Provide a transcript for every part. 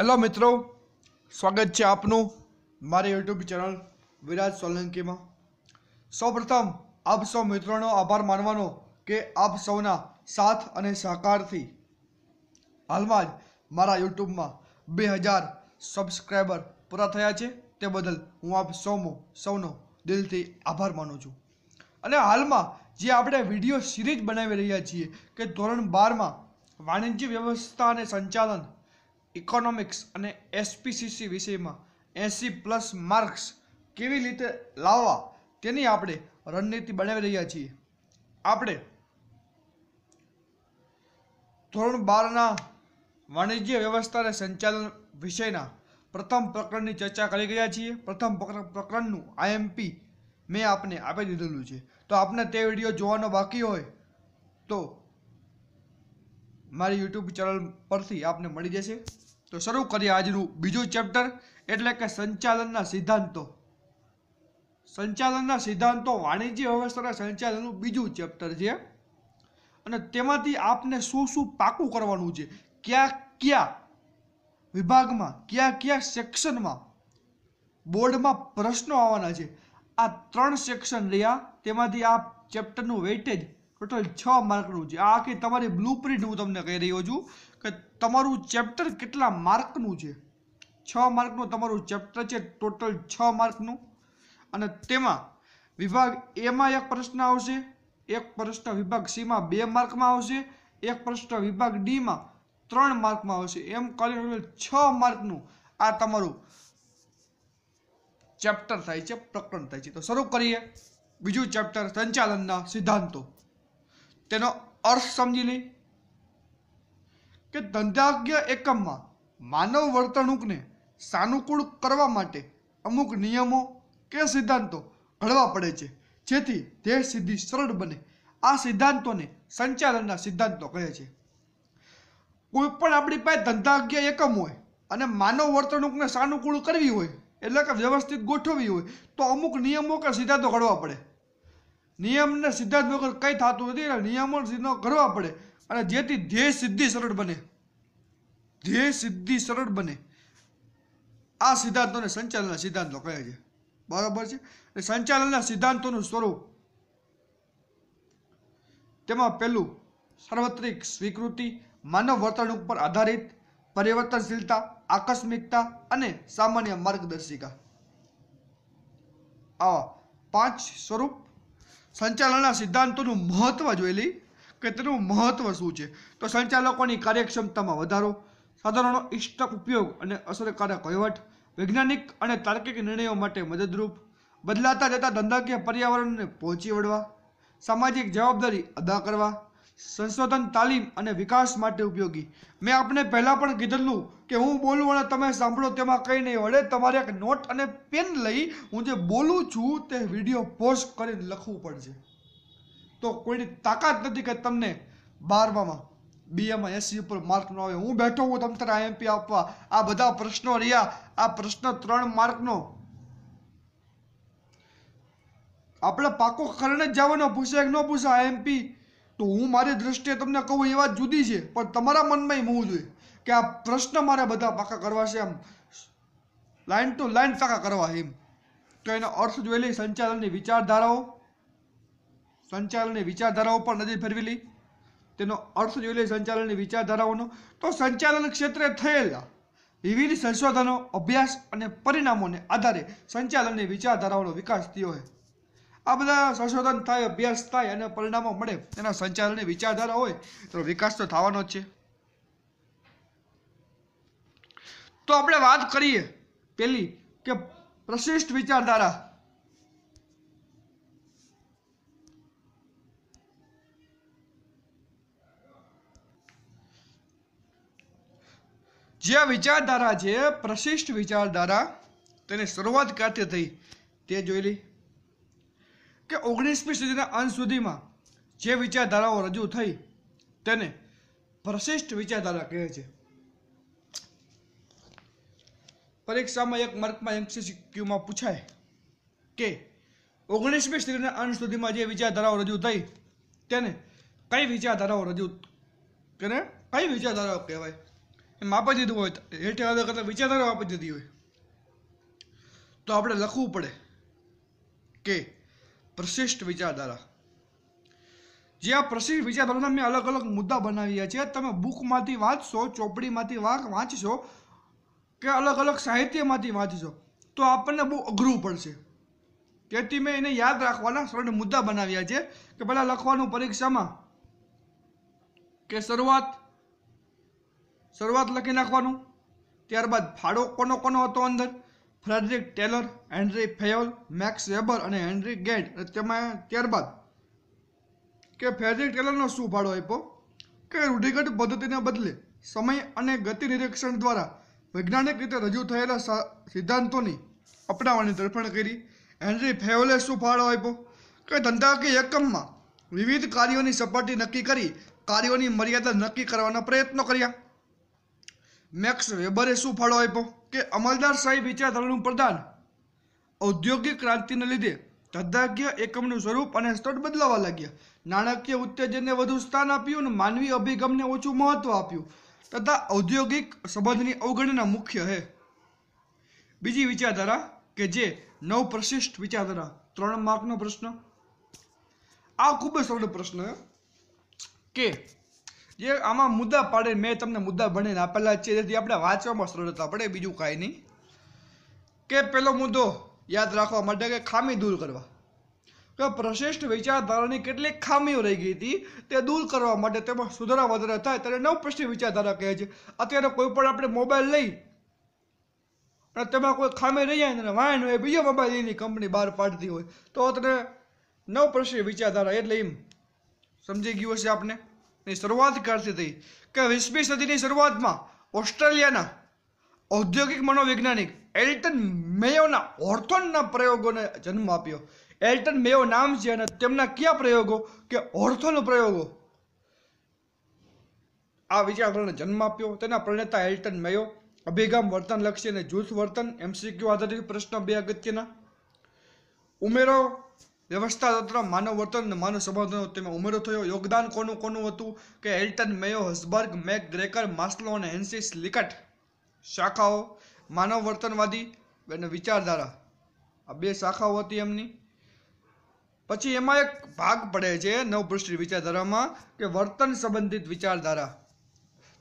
Hello મિત્રો, સ્વાગત છે આપનું મારી યુટ્યુબ ચેનલ વિરાજ સોલંકીમાં. સૌપ્રથમ, આપ સૌ મિત્રોનો આભાર માનવાનો કે આપ સૌના સાથ અને સહકારથી હાલમાં જ મારા યુટ્યુબમાં બે હજાર સબસ્ક્રાઈબર પૂરા થયા છે. તે બદલ હું આપ સૌનો સૌનો દિલથી આભાર માનું છું. અને હાલમાં જે આપણે વીડિયો સિરીઝ બનાવી રહ્યા છીએ કે ધોરણ બારમાં વાણિજ્ય વ્યવસ્થા અને સંચાલન ઇકોનોમિક્સ અને એસપીસીસી વિષયમાં એંસી પ્લસ માર્ક્સ કેવી રીતે લાવવા તેની આપણે રણનીતિ બનાવી રહ્યા છીએ. આપણે ધોરણ બારના વાણિજ્ય વ્યવસ્થા અને સંચાલન વિષયના પ્રથમ પ્રકરણની ચર્ચા કરી ગયા છીએ. પ્રથમ પ્રકર- પ્રકરણનું આઈએમપી મેં આપને આપી દીધેલું છે. તો આપને તે વીડિયો જોવાનો બાકી હોય તો મારી યુટ્યુબ ચેનલ પરથી આપને મળી જશે. તો શરૂ કરીએ આજનું બીજું ચેપ્ટર એટલે કે સંચાલનના સિદ્ધાંતો. સંચાલનના સિદ્ધાંતો વાણિજ્ય વ્યવસ્થાના સંચાલનનું બીજું ચેપ્ટર છે. અને તેમાંથી આપને શું શું પાકું કરવાનું છે? કયા કયા વિભાગમાં, કયા કયા સેક્શનમાં બોર્ડમાં પ્રશ્નો આવવાના છે? આ ત્રણ સેક્શન રહ્યા, તેમાંથી આ ચેપ્ટરનું વેઇટેજ ટોટલ છ માર્કનું છે. આ આખી તમારી બ્લુ પ્રિન્ટ હું તમને કહી રહ્યો છું. કે તમારું ચેપ્ટર કેટલા માર્કનું છે? છ માર્કનું તમારું ચેપ્ટર છે ટોટલ છ માર્કનું. અને તેમાં વિભાગ એમાં એક પ્રશ્ન આવશે, એક પ્રશ્ન વિભાગ સીમાં બે માર્કમાં આવશે, એક પ્રશ્ન વિભાગ ડીમાં ત્રણ માર્કમાં આવશે. એમ કરીને છ માર્કનું આ તમારું ચેપ્ટર થાય છે, પ્રકરણ થાય છે. તો શરૂ કરીએ. બીજું ચેપ્ટર સંચાલનના સિદ્ધાંતો. તેનો અર્થ સમજી લઈ કે ધંધાકીય એકમમાં માનવ વર્તણૂકને સાનુકૂળ કરવા માટે અમુક નિયમો કે સિદ્ધાંતો ઘડવા પડે છે, જેથી ધ્યેય સિદ્ધિ સરળ બને. આ સિદ્ધાંતોને સંચાલનના સિદ્ધાંતો કહે છે. કોઈ પણ આપણી પાસે ધંધાકીય એકમ હોય અને માનવ વર્તણૂકને સાનુકૂળ કરવી હોય, એટલે કે વ્યવસ્થિત ગોઠવવી હોય, તો અમુક નિયમો કે સિદ્ધાંતો ઘડવા પડે. નિયમને સિદ્ધાંત વગર કંઈ થતું નથી, એટલે નિયમો સિદ્ધો કરવા પડે. અને જેથી ધ્યેય સિદ્ધિ સરળ બને. ધ્યેય સિદ્ધિ સરળ બને. આ સિદ્ધાંતોને સંચાલનના સિદ્ધાંતો કહે છે. બરાબર છે? એટલે સંચાલનના સિદ્ધાંતોનું સ્વરૂપ. તેમાં પહેલું, સાર્વત્રિક સ્વીકૃતિ, માનવ વર્તણૂક પર આધારિત, પરિવર્તનશીલતા, આકસ્મિકતા અને સામાન્ય માર્ગદર્શિકા. આ પાંચ સ્વરૂપ સંચાલનના સિદ્ધાંતોનું મહત્વ જોઈ લઈ કે તેનું મહત્વ શું છે? તો સંચાલકોની કાર્યક્ષમતામાં વધારો, સાધનોનો ઇષ્ટ ઉપયોગ અને અસરકારક વહીવટ, વૈજ્ઞાનિક અને તાર્કિક નિર્ણયો માટે મદદરૂપ, બદલાતા જતા ધંધાકીય પર્યાવરણને પહોંચી વળવા, સામાજિક જવાબદારી અદા કરવા સંશોધન, તાલીમ અને વિકાસ માટે ઉપયોગી. મેં આપને પહેલાં પણ કીધેલું કે હું બોલું અને તમે સાંભળો તેમાં કંઈ નહીં. વળે તમારે એક નોટ અને પેન લઈ હું જે બોલું છું તે વીડિયો પોસ્ટ કરીને લખવું પડશે. તો કોઈની તાકાત નથી કે તમને બારમામાં, બીએમાં એસી ઉપર માર્ક ન આવે. હું બેઠો હું તમ તારે આઈએમપી આપવા. આ બધા પ્રશ્નો રહ્યા. આ પ્રશ્ન ત્રણ માર્કનો. આપણે પાકો કરીને જ જવાનો પૂછે કે ન પૂછે આઈએમપી તો હું મારી દ્રષ્ટિએ તમને કહું એ વાત જુદી છે, પણ તમારા મનમાં હોવું જોઈએ કે આ પ્રશ્ન મારે બધા પાકા કરવા છે એમ. લાઈન ટુ લાઈન પાકા કરવા એમ. તો એનો અર્થ જોઈ લઈ સંચાલનની વિચારધારાઓ. સંચાલનની વિચારધારાઓ પર નજર ફેરવી લઈ તેનો અર્થ જોઈ લઈ સંચાલનની વિચારધારાઓનો. તો સંચાલન ક્ષેત્રે થયેલા વિવિધ સંશોધનો, અભ્યાસ અને પરિણામોને આધારે સંચાલનની વિચારધારાઓનો વિકાસ થયો છે. આ બધા સંશોધન થાય, અભ્યાસ થાય અને પરિણામો મળે. એના સંચાલનની વિચારધારા હોય તો વિકાસ તો થવાનો છે. તો આપણે વાત કરીએ પેલી કે પ્રશિષ્ટ વિચારધારા. જે વિચારધારા છે, પ્રશિષ્ટ વિચારધારા, તેની શરૂઆત ક્યાંથી થઈ તે જોઈ લઈ કે ઓગણીસમી સદીના અંત સુધીમાં જે વિચારધારાઓ રજૂ થઈ તેને પ્રશિષ્ટ વિચારધારા કહે છે. પરીક્ષામાં એક માર્કમાં એમસીક્યુમાં પૂછાય કે ઓગણીસમી સદીના અંત સુધીમાં જે વિચારધારાઓ રજૂ થઈ તેને કઈ વિચારધારાઓ રજૂ તેને કઈ વિચારધારાઓ કહેવાય? એમ આપી દીધું હોય હેઠે કરતા વિચારધારાઓ આપી દીધી હોય. તો આપણે લખવું પડે કે પ્રશિષ્ટ વિચારધારા. જે આ પ્રશિષ્ટ વિચારધારાના મેં અલગ અલગ મુદ્દા બનાવ્યા છે. તમે બુકમાંથી વાંચશો, ચોપડીમાંથી વાંક વાંચશો કે અલગ અલગ સાહિત્યમાંથી વાંચશો, તો આપણને બહુ અઘરું પડશે. તેથી મેં એને યાદ રાખવાના સરળ મુદ્દા બનાવ્યા છે કે પહેલાં લખવાનું પરીક્ષામાં કે શરૂઆત શરૂઆત લખી નાખવાનું, ત્યારબાદ ફાળો કોનો કોનો હતો અંદર? Frederick Taylor, Henry Fayol, Max Weber અને હેનરી ગેટ તેમાં ત્યારબાદ. કે ફ્રેડરિક ટેલરનો શું ફાળો આપ્યો? કે રૂઢિગત પદ્ધતિને બદલે સમય અને ગતિ નિરીક્ષણ દ્વારા વૈજ્ઞાનિક રીતે રજૂ થયેલા સિદ્ધાંતોની અપનાવવાની તરફેણ કરી. હેનરી ફેયોલે શું ફાળો આપ્યો? કે ધંધાકીય એકમમાં વિવિધ કાર્યોની સપાટી નક્કી કરી, કાર્યોની મર્યાદા નક્કી કરવાના પ્રયત્નો કર્યા. મેક્સ વેબરે શું ફાળો આપ્યો? કે અમલદારશાહી વિચારધારાનું પ્રદાન? ઔદ્યોગિક ક્રાંતિને લીધે ધંધાકીય એકમનું સ્વરૂપ અને સ્થળ બદલાવા લાગ્યા. નાણાકીય ઉત્તેજનને વધુ સ્થાન આપ્યું અને માનવી અભિગમને ઓછું મહત્વ આપ્યું. તથા ઔદ્યોગિક સંબંધની અવગણના મુખ્ય છે બીજી વિચારધારા કે જે નવ પ્રશિષ્ટ વિચારધારા? ત્રણ માર્કનો પ્રશ્ન. આ ખૂબ જ સરળ પ્રશ્ન કે જે આમાં મુદ્દા પાડે મેં તમને મુદ્દા ભણીને આપેલા છે, જેથી આપણે વાંચવામાં સરળતા પડે, બીજું કાંઈ નહીં. કે પેલો મુદ્દો યાદ રાખવા માટે કે ખામી દૂર કરવા. કે પ્રશિષ્ટ વિચારધારાની કેટલીક ખામીઓ રહી ગઈ હતી, તે દૂર કરવા માટે તેમાં સુધારા વધારા થાય ત્યારે નવપ્રશ્ન વિચારધારા કહે છે. અત્યારે કોઈ પણ આપણે મોબાઈલ લઈ, અને તેમાં કોઈ ખામી રહી જાય ને વાયન હોય, બીજો મોબાઈલ એની કંપની બહાર પાડતી હોય, તો તને નવપ્રશ્ન વિચારધારા એટલે એમ સમજી ગયું હશે આપને? ની શરૂઆત કરતી થઈ કે વીસમી સદીની શરૂઆતમાં ઓસ્ટ્રેલિયાના ઔદ્યોગિક મનોવૈજ્ઞાનિક એલ્ટન મેયોના ઓર્થોનના પ્રયોગોને જન્મ આપ્યો. એલ્ટન મેયો નામ છે અને તેમના કયા પ્રયોગો કે ઓર્થોન પ્રયોગો? આ વિચારધારાને જન્મ આપ્યો. તેના પ્રણેતા એલ્ટન મેયો, અભિગમ, વર્તન લક્ષી અને જૂથ વર્તન, એમસીક્યુ આધારિત પ્રશ્ન બે અગત્યના. ઉમેરો વ્યવસ્થા તંત્ર માનવ વર્તન અને માનવ સંબંધોનો તેમાં ઉમેરો થયો. યોગદાન કોનું કોનું હતું કે એલ્ટન મેયો હસબર્ગ મેક ગ્રેકર, માસ્લો અને હેન્સિસ લિકટ શાખાઓ માનવ વર્તનવાદી અને વિચારધારા. આ બે શાખાઓ હતી એમની. પછી એમાં એક ભાગ પડે છે નવપૃષ્ઠ વિચારધારામાં કે વર્તન સંબંધિત વિચારધારા.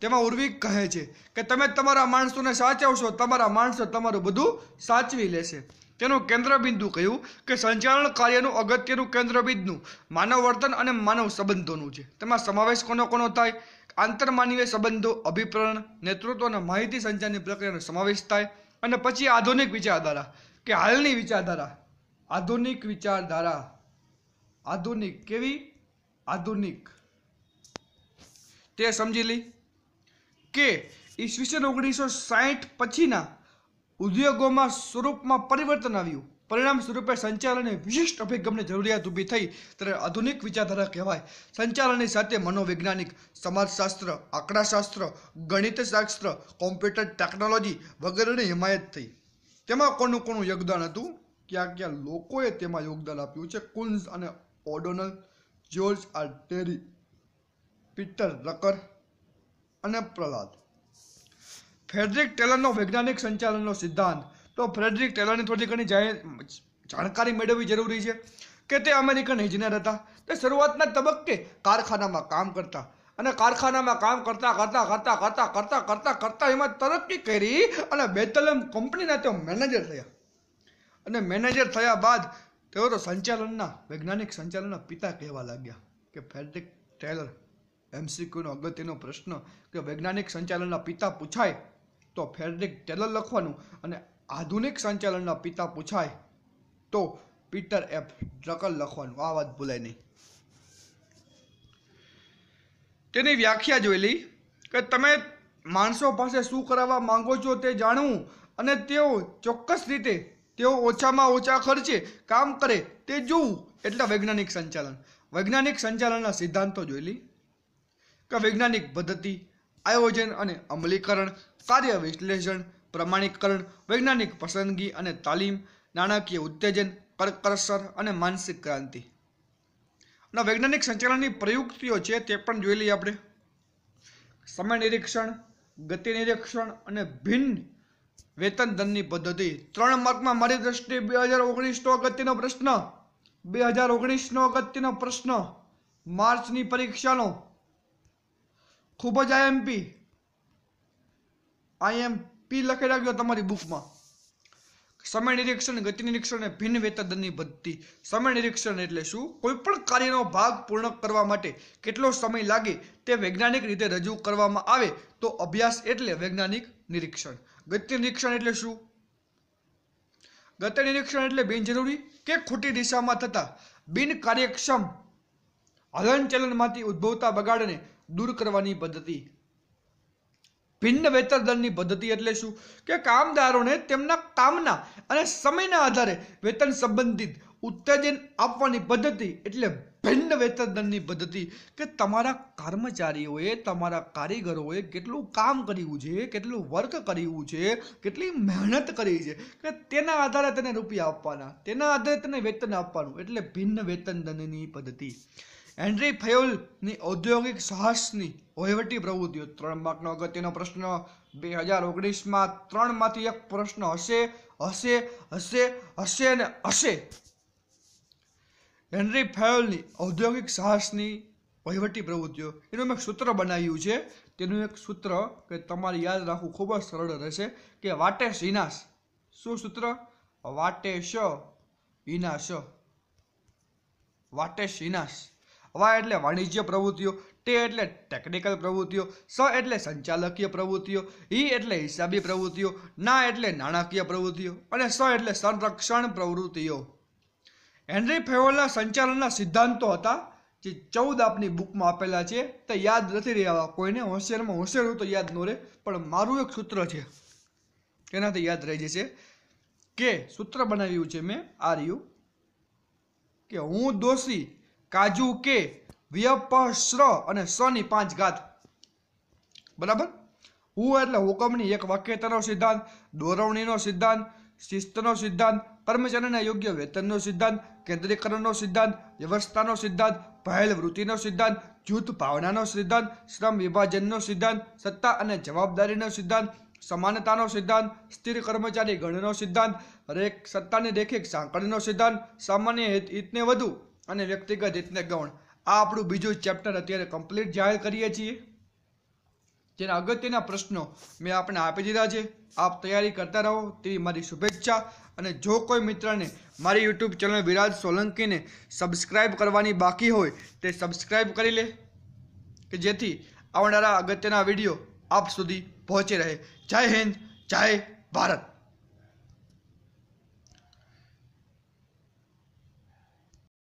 તેમાં ઉર્વિક કહે છે કે તમે તમારા માણસોને સાચવશો, તમારા માણસો તમારું બધું સાચવી લેશે. તેનું કેન્દ્રબિંદુ કહ્યું કે સંચાલન કાર્યનું અગત્યનું કેન્દ્રબિંદુ માનવ વર્તન અને માનવ સંબંધોનું છે. તેમાં સમાવેશ કોનો કોનો થાય? આંતરમાનવીય સંબંધો, અભિપ્રણ, નેતૃત્વ અને માહિતી સંચારની પ્રક્રિયાનો સમાવેશ થાય. અને પછી આધુનિક વિચારધારા. કે હાલની વિચારધારા? આધુનિક વિચારધારા. આધુનિક કેવી? આધુનિક. તે સમજી લઈ કે ઈસવીસન ઓગણીસો સાહીઠ પછીના ઉદ્યોગોમાં સ્વરૂપમાં પરિવર્તન આવ્યું. પરિણામ સ્વરૂપે સંચાલને વિશિષ્ટ અભિગમની જરૂરિયાત ઊભી થઈ ત્યારે આધુનિક વિચારધારા કહેવાય. સંચાલનની સાથે મનોવૈજ્ઞાનિક, સમાજશાસ્ત્ર, આંકડાશાસ્ત્ર, ગણિતશાસ્ત્ર, કોમ્પ્યુટર ટેકનોલોજી વગેરેની હિમાયત થઈ. તેમાં કોનું કોનું યોગદાન હતું? ક્યાં ક્યાં લોકોએ તેમાં યોગદાન આપ્યું છે? કુન્સ અને O'Donnell, George R Terry Peter Drucker અને પ્રહલાદ. ફ્રેડરિક ટેલરનો વૈજ્ઞાનિક સંચાલનનો સિદ્ધાંત. તો ફ્રેડરિક ટેલરની થોડી ઘણી જાણકારી મેળવવી જરૂરી છે કે તે અમેરિકન ઇજનેર હતા. તે શરૂઆતના તબક્કે કારખાનામાં કામ કરતા અને કારખાનામાં કામ કરતા કરતા કરતા કરતા કરતા કરતા કરતા એમાં તરક્કી કરી અને બેતલમ કંપનીના તેઓ મેનેજર થયા. અને મેનેજર થયા બાદ તેઓ તો સંચાલનના, વૈજ્ઞાનિક સંચાલનના પિતા કહેવા લાગ્યા કે ફેડરિક ટેલર એમસીક્યુનો અગત્યનો પ્રશ્ન કે વૈજ્ઞાનિક સંચાલનના પિતા પૂછાય તો ફેડરિક ટેલર લખવાનું અને આધુનિક સંચાલનના પિતા પૂછાય તો પીટર એફ ડ્રકલ લખવાનું. આ વાત ભૂલાય નહીં. તેની વ્યાખ્યા જોયેલી કે તમે માણસો પાસે શું કરાવવા માંગો છો તે જાણવું અને તેઓ ચોક્કસ રીતે તેઓ ઓછામાં ઓછા ખર્ચે કામ કરે તે જોવું એટલે વૈજ્ઞાનિક સંચાલન. વૈજ્ઞાનિક સંચાલનના સિદ્ધાંતો જોયેલી કે વૈજ્ઞાનિક પદ્ધતિ આયોજન અને અમલીકરણ, કાર્ય વિશ્લેષણ પ્રમાણીકરણ વૈજ્ઞાનિક પસંદગી અને તાલીમ, નાણાકીય ઉત્તેજન કરકસર અને માનસિક ક્રાંતિ. અને વૈજ્ઞાનિક સંચાલનની પ્રયુક્તિઓ છે તે પણ જોઈ લઈએ આપણે. સમય નિરીક્ષણ, ગતિ નિરીક્ષણ અને ભિન્ન વેતન દંડની પદ્ધતિ. ત્રણ માર્કમાં મારી દ્રષ્ટિએ બે હજાર ઓગણીસનો અગત્યનો પ્રશ્ન, બે હજાર ઓગણીસનો અગત્યનો પ્રશ્ન. માર્ચની પરીક્ષાનો ખૂબ જ આઈએમપી આઈએમપી લખી રાખજો તમારી બુકમાં. સમય નિરીક્ષણ, ગતિ નિરીક્ષણ અને ભિન્ન વેતનની પદ્ધતિ સમય નિરીક્ષણ એટલે શું? કોઈ પણ કાર્યનો ભાગ પૂર્ણ કરવા માટે કેટલો સમય લાગે તે વૈજ્ઞાનિક રીતે રજૂ કરવામાં આવે તો અભ્યાસ એટલે વૈજ્ઞાનિક નિરીક્ષણ. ગતિ નિરીક્ષણ એટલે શું? ગતિ નિરીક્ષણ એટલે બિનજરૂરી કે ખોટી દિશામાં થતા બિન કાર્યક્ષમ હલનચલનમાંથી ઉદ્ભવતા બગાડને દૂર કરવાની પદ્ધતિ. ભિન્ન વેતન પદ્ધતિ એટલે શું? કે કામદારોને તેમના કામના અને સમયના આધારે વેતન સંબંધિત ઉત્તેજન આપવાની પદ્ધતિ એટલે ભિન્ન વેતન પદ્ધતિ. કે તમારા કર્મચારીઓએ, તમારા કારીગરોએ કેટલું કામ કર્યું છે, કેટલું વર્ક કર્યું છે, કેટલી મહેનત કરી છે. કે તેના આધારે તેને રૂપિયા આપવાના, તેના આધારે તેને વેતન આપવાનું. એટલે ભિન્ન વેતન દંડની પદ્ધતિ. હેનરી ફયોલની ઔદ્યોગિક સાહસની વહીવટી પ્રવૃત્તિઓ ત્રણ માર્કનો અગત્યનો પ્રશ્ન, બે હજાર ઓગણીસમાં ત્રણમાંથી એક પ્રશ્ન હશે હશે હશે હશે અને હશે. હેનરી ફયોલની ઔદ્યોગિક સાહસની વહીવટી પ્રવૃત્તિઓ. એનું મેં સૂત્ર બનાવ્યું છે. તેનું એક સૂત્ર કે તમારે યાદ રાખવું ખૂબ જ સરળ રહેશે કે વાટે વિનાશ શું સૂત્ર? વાટે શ વિનાશ વાટે વિનાશ વા એટલે વાણિજ્ય પ્રવૃત્તિઓ ટે એટલે ટેકનિકલ પ્રવૃત્તિઓ, સ એટલે સંચાલકીય પ્રવૃત્તિઓ, ઈ એટલે હિસાબી પ્રવૃત્તિઓ, ના એટલે નાણાકીય પ્રવૃત્તિઓ અને સ એટલે સંરક્ષણ પ્રવૃત્તિઓ. હેનરી ફેવોલના સંચાલનના સિદ્ધાંતો હતા જે ચૌદ આપની બુકમાં આપેલા છે, તે યાદ નથી રહ્યા કોઈને, હોશિયારમાં હોશિયાર તો યાદ ન રહે, પણ મારું એક સૂત્ર છે, તેનાથી યાદ રહી જશે કે સૂત્ર બનાવ્યું છે મેં આ રહ્યું કે હું દોષી કાજુ કે વ્યપશ્ર અને સ ની પાંચ ઘાત બરાબર? હું એટલે હુકમની એક વાક્યતાનો સિદ્ધાંત, દોરવણીનો સિદ્ધાંત, શિસ્તનો સિદ્ધાંત કર્મચારીના યોગ્ય વેતનનો સિદ્ધાંત, કેન્દ્રીકરણનો સિદ્ધાંત, વ્યવસ્થાનો સિદ્ધાંત, પહેલ વૃત્તિનો સિદ્ધાંત, જૂથ ભાવનાનો સિદ્ધાંત, શ્રમ વિભાજનનો સિદ્ધાંત, સત્તા અને જવાબદારીનો સિદ્ધાંત, સમાનતાનો સિદ્ધાંત, સ્થિર કર્મચારી ગણનો સિદ્ધાંત, રેખ સત્તાની રેખિક સાંકળનો સિદ્ધાંત, સામાન્ય હિત હિતને વધુ અને વ્યક્તિગત હિતને ગૌણ. આ આપણું બીજું ચેપ્ટર અત્યારે કમ્પ્લીટ જાહેર કરીએ છીએ. જેના અગત્યના પ્રશ્નો મેં આપણે આપી દીધા છે. આપ તૈયારી કરતા રહો. તેવી મારી શુભેચ્છા. અને જો કોઈ મિત્રને મારી યુટ્યુબ ચેનલ વિરાજ સોલંકીને સબસ્ક્રાઈબ કરવાની બાકી હોય, તે સબસ્ક્રાઈબ કરી લે. કે જેથી આવનારા અગત્યના વીડિયો આપ સુધી પહોંચી રહે. જય હિન્દ. જય ભારત.